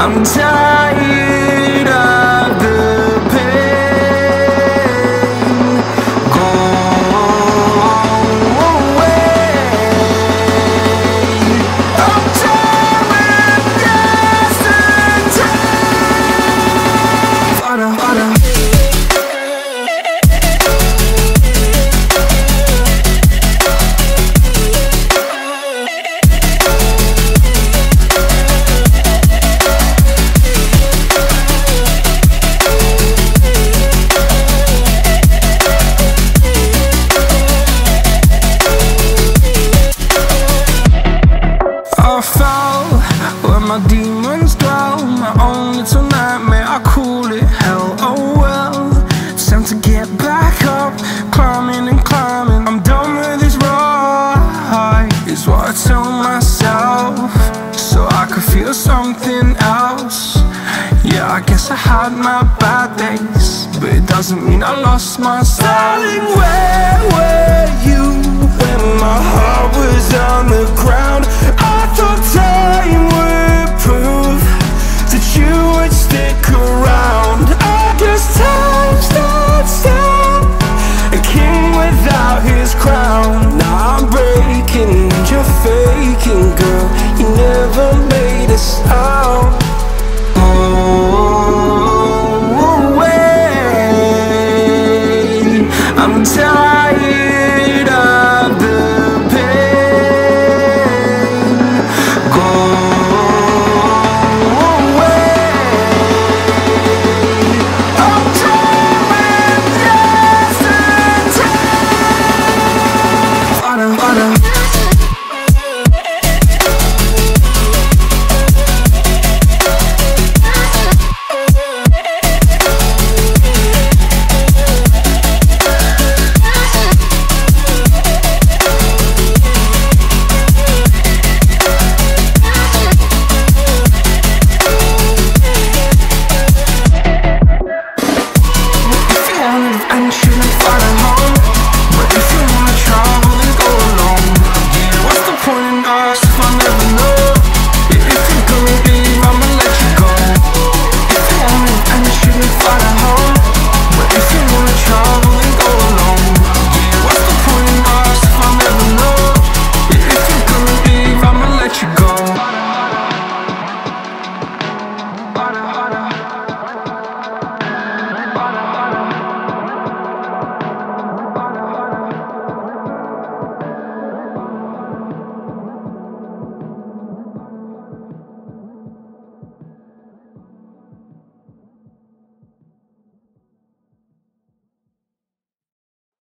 I'm tired demons dwell My own little nightmare, I call it hell. Oh well, it's time to get back up Climbing and climbing, I'm done with this ride Is what I tell myself So I could feel something else. Yeah, I guess I had my bad days But it doesn't mean I lost my style where were you when my heart was on the